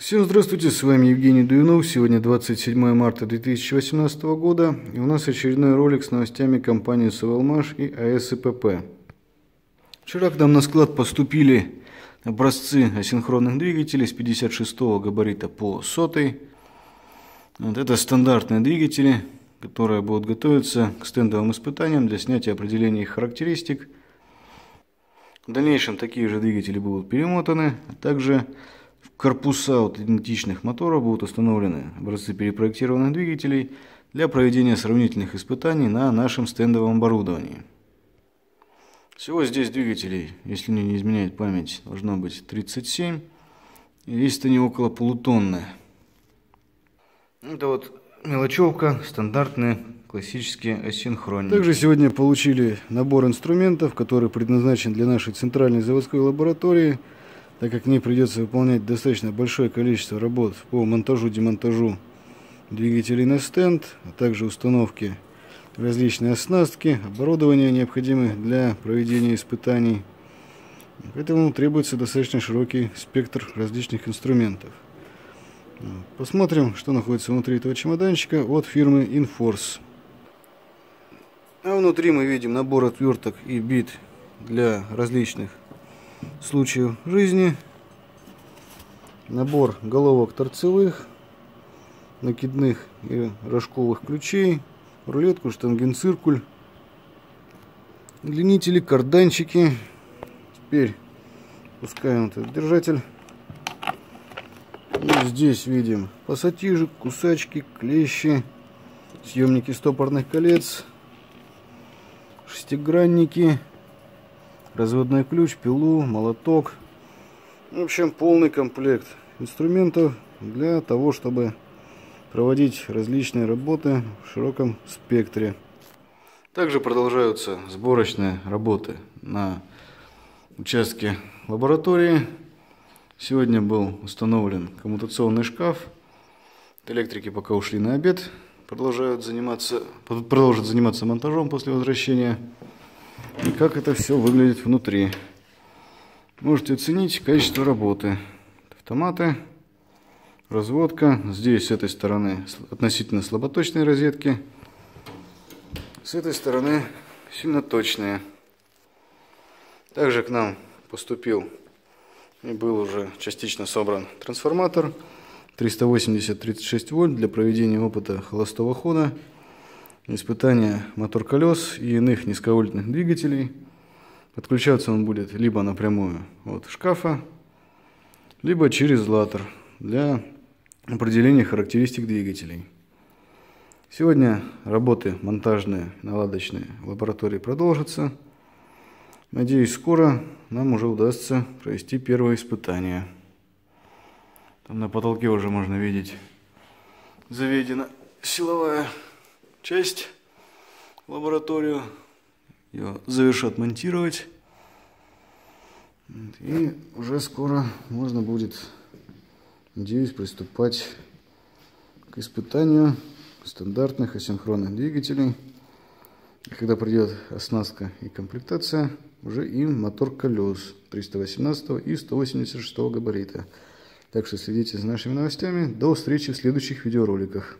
Всем здравствуйте, с вами Евгений Дуюнов. Сегодня 27 марта 2018 года, и у нас очередной ролик с новостями компании Савелмаш и АСПП. Вчера к нам на склад поступили образцы асинхронных двигателей с 56 габарита по 100. Вот это стандартные двигатели, которые будут готовиться к стендовым испытаниям для снятия определения их характеристик. В дальнейшем такие же двигатели будут перемотаны, а также в корпуса от идентичных моторов будут установлены образцы перепроектированных двигателей для проведения сравнительных испытаний на нашем стендовом оборудовании. Всего здесь двигателей, если не изменяет память, должно быть 37. И весят они около полутонны. Это вот мелочевка, стандартные классические асинхронные. Также сегодня получили набор инструментов, который предназначен для нашей центральной заводской лаборатории – так как мне придется выполнять достаточно большое количество работ по монтажу-демонтажу двигателей на стенд, а также установке различной оснастки, оборудования, необходимых для проведения испытаний. Поэтому требуется достаточно широкий спектр различных инструментов. Посмотрим, что находится внутри этого чемоданчика от фирмы Inforce. А внутри мы видим набор отверток и бит для различных случаев жизни. Набор головок торцевых, накидных и рожковых ключей, рулетку, штангенциркуль, длиннители, карданчики. Теперь пускаем этот держатель. И здесь видим пассатижи, кусачки, клещи, съемники стопорных колец, шестигранники, разводной ключ, пилу, молоток. В общем, полный комплект инструментов для того, чтобы проводить различные работы в широком спектре. Также продолжаются сборочные работы на участке лаборатории. Сегодня был установлен коммутационный шкаф. Электрики пока ушли на обед. Продолжают заниматься, продолжат заниматься монтажом после возвращения и как это все выглядит внутри. Можете оценить качество работы. Автоматы, разводка. Здесь с этой стороны относительно слаботочные розетки. С этой стороны сильно точные. Также к нам поступил и был уже частично собран трансформатор 380-36 вольт для проведения опыта холостого хода испытания мотор колес и иных низковольтных двигателей. Подключаться он будет либо напрямую от шкафа, либо через латер для определения характеристик двигателей. Сегодня работы монтажные, наладочные в лаборатории продолжатся. Надеюсь, скоро нам уже удастся провести первое испытание. Там на потолке уже можно видеть заведена силовая часть, лабораторию. Ее завершат монтировать. И уже скоро можно будет, надеюсь, приступать к испытанию стандартных асинхронных двигателей. Когда придет оснастка и комплектация, уже и мотор колес 318 и 186 габарита. Так что следите за нашими новостями. До встречи в следующих видеороликах.